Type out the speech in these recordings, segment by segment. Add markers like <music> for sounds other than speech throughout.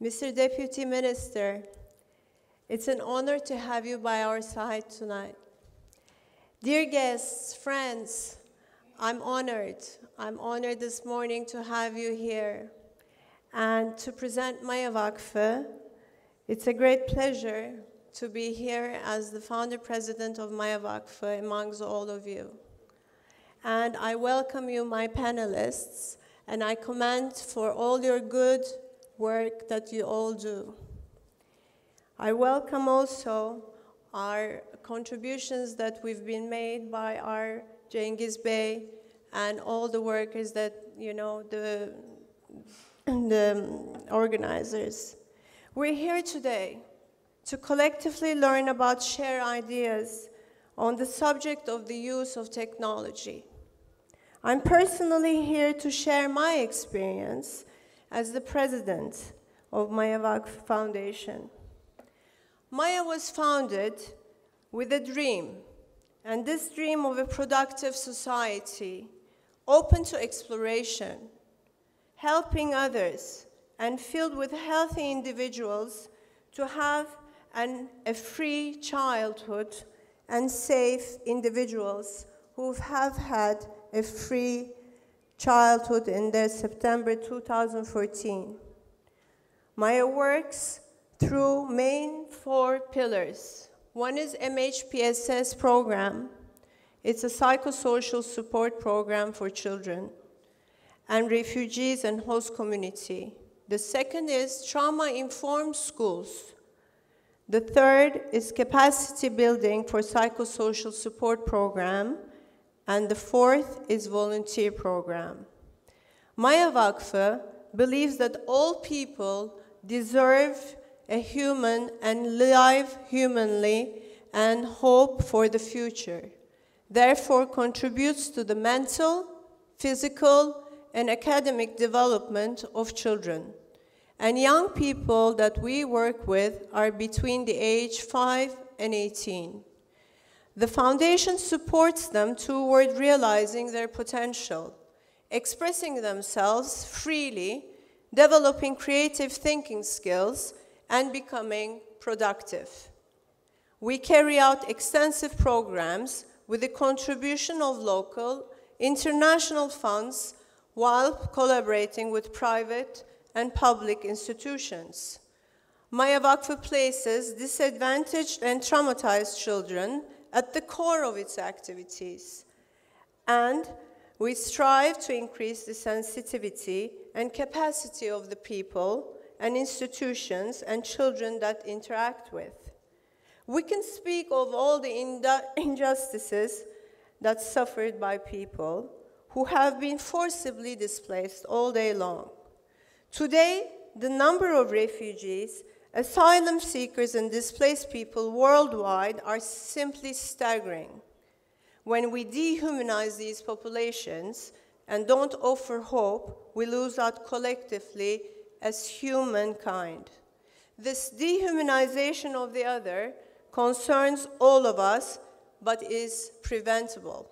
Mr. Deputy Minister, it's an honor to have you by our side tonight. Dear guests, friends, I'm honored. I'm honored this morning to have you here and to present Maya Vakfı. It's a great pleasure to be here as the founder president of Maya Vakfı amongst all of you. And I welcome you, my panelists, and I commend for all your good work that you all do. I welcome also our contributions that we've been made by our Cengiz Bey and all the workers that, you know, the, <clears throat> the organizers. We're here today to collectively learn about share ideas on the subject of the use of technology. I'm personally here to share my experience as the president of Maya Vakf Foundation. Maya was founded with a dream, and this dream of a productive society, open to exploration, helping others, and filled with healthy individuals to have an, a free childhood and safe individuals who have had a free childhood in their September 2014. Maya works through main four pillars. One is MHPSS program. It's a psychosocial support program for children and refugees and host community. The second is trauma-informed schools. The third is capacity building for psychosocial support program and the fourth is volunteer program. Maya Vakfı believes that all people deserve a human and live humanly and hope for the future. Therefore, contributes to the mental, physical, and academic development of children. And young people that we work with are between the age 5 and 18. The foundation supports them toward realizing their potential, expressing themselves freely, developing creative thinking skills, and becoming productive. We carry out extensive programs with the contribution of local, international funds while collaborating with private and public institutions. Maya places disadvantaged and traumatized children at the core of its activities. And we strive to increase the sensitivity and capacity of the people and institutions and children that interact with. We can speak of all the injustices that suffered by people who have been forcibly displaced all day long. Today, the number of refugees Asylum seekers and displaced people worldwide are simply staggering. When we dehumanize these populations and don't offer hope, we lose out collectively as humankind. This dehumanization of the other concerns all of us, but is preventable.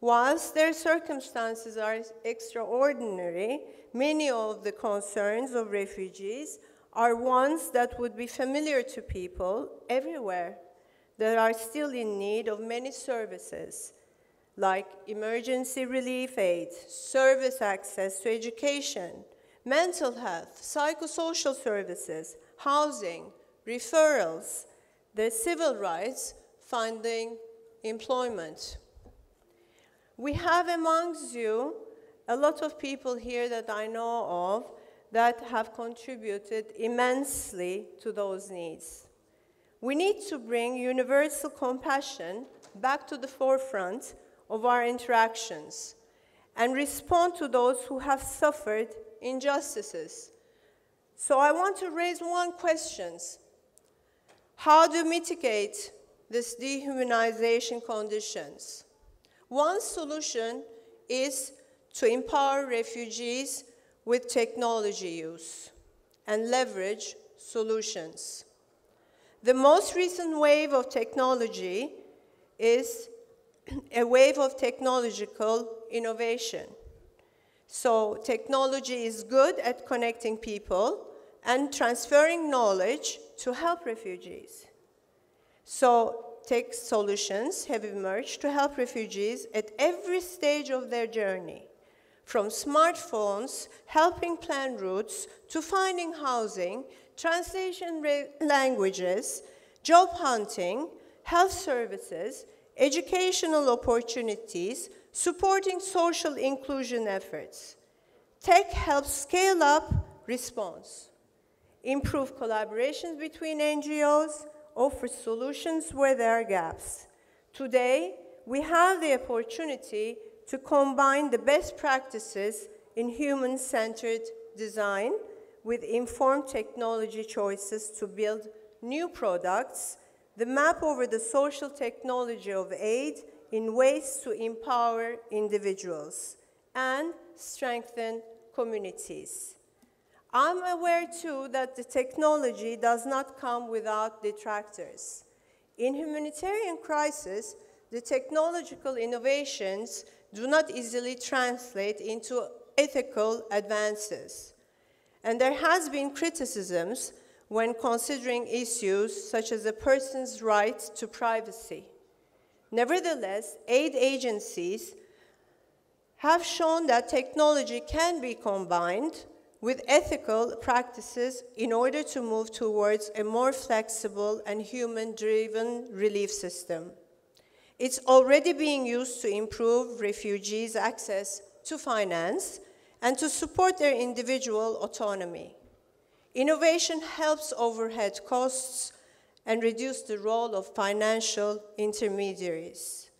Whilst their circumstances are extraordinary, many of the concerns of refugees are ones that would be familiar to people everywhere that are still in need of many services like emergency relief aid, service access to education, mental health, psychosocial services, housing, referrals, their civil rights, finding employment. We have amongst you a lot of people here that I know of that have contributed immensely to those needs. We need to bring universal compassion back to the forefront of our interactions and respond to those who have suffered injustices. So I want to raise one question. How do you mitigate this dehumanization conditions? One solution is to empower refugees with technology use and leverage solutions. The most recent wave of technology is a wave of technological innovation. So technology is good at connecting people, and transferring knowledge to help refugees. So tech solutions have emerged to help refugees at every stage of their journey, from smartphones helping plan routes to finding housing, translation languages, job hunting, health services, educational opportunities, supporting social inclusion efforts. Tech helps scale up response, improve collaborations between NGOs, offer solutions where there are gaps. Today, we have the opportunity to combine the best practices in human-centered design with informed technology choices to build new products, the map over the social technology of aid in ways to empower individuals and strengthen communities. I'm aware too that the technology does not come without detractors. In humanitarian crisis, the technological innovations do not easily translate into ethical advances. And there has been criticisms when considering issues such as a person's right to privacy. Nevertheless, aid agencies have shown that technology can be combined with ethical practices in order to move towards a more flexible and human-driven relief system. It's already being used to improve refugees' access to finance and to support their individual autonomy. Innovation helps overhead costs and reduce the role of financial intermediaries,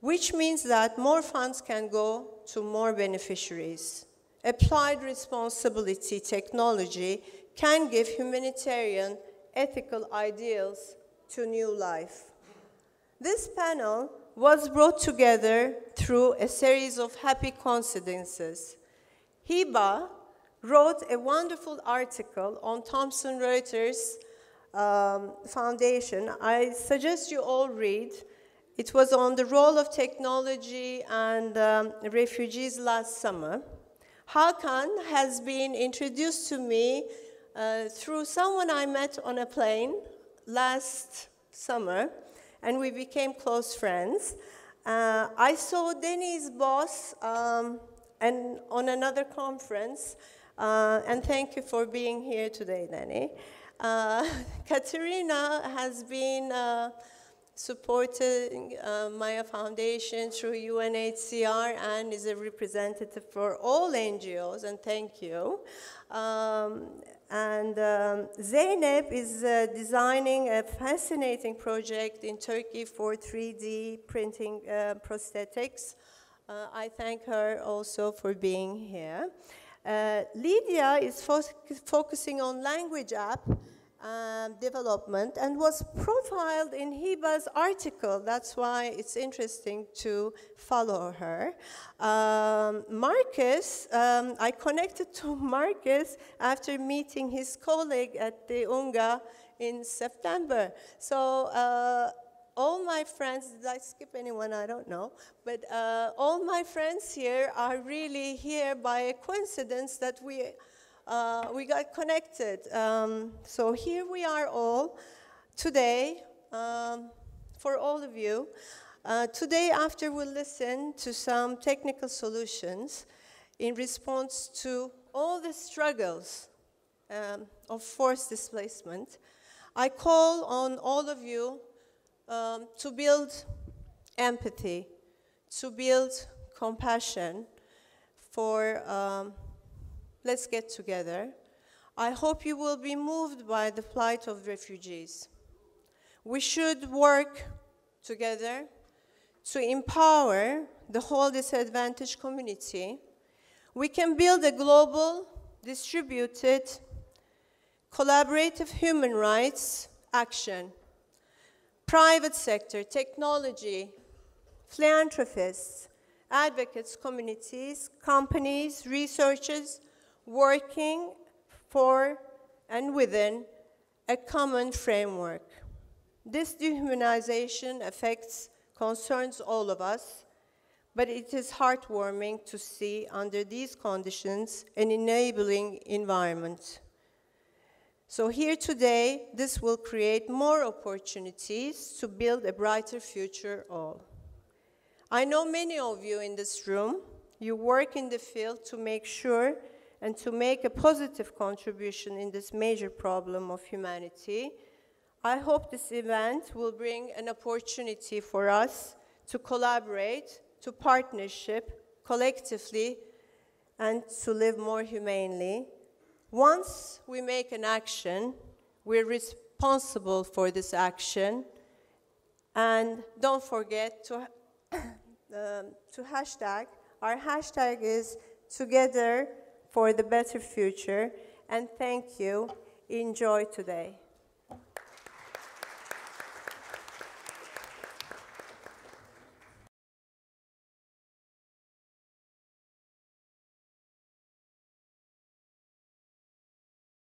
which means that more funds can go to more beneficiaries. Applied responsibility technology can give humanitarian ethical ideals to new life. This panel was brought together through a series of happy coincidences. Hiba wrote a wonderful article on Thomson Reuters um, Foundation. I suggest you all read. It was on the role of technology and um, refugees last summer. Hakan has been introduced to me uh, through someone I met on a plane last summer, and we became close friends. Uh, I saw Denny's boss um, and on another conference, uh, and thank you for being here today, Danny. Uh, <laughs> Katerina has been uh, supporting uh, Maya Foundation through UNHCR and is a representative for all NGOs, and thank you. Um, and um, Zeynep is uh, designing a fascinating project in Turkey for 3D printing uh, prosthetics. Uh, I thank her also for being here. Uh, Lydia is fo focusing on language app um, development and was profiled in Hiba's article. That's why it's interesting to follow her. Um, Marcus, um, I connected to <laughs> Marcus after meeting his colleague at the UNGA in September. So uh, all my friends, did I skip anyone? I don't know. But uh, all my friends here are really here by a coincidence that we uh, we got connected. Um, so here we are all today um, for all of you. Uh, today, after we listen to some technical solutions in response to all the struggles um, of forced displacement, I call on all of you um, to build empathy, to build compassion for um, let's get together. I hope you will be moved by the plight of refugees. We should work together to empower the whole disadvantaged community. We can build a global, distributed, collaborative human rights action. Private sector, technology, philanthropists, advocates, communities, companies, researchers, working for and within a common framework. This dehumanization affects, concerns all of us, but it is heartwarming to see under these conditions an enabling environment. So, here today, this will create more opportunities to build a brighter future all. I know many of you in this room, you work in the field to make sure and to make a positive contribution in this major problem of humanity. I hope this event will bring an opportunity for us to collaborate, to partnership collectively, and to live more humanely. Once we make an action, we're responsible for this action. And don't forget to, <coughs> um, to hashtag. Our hashtag is together for the better future. And thank you. Enjoy today.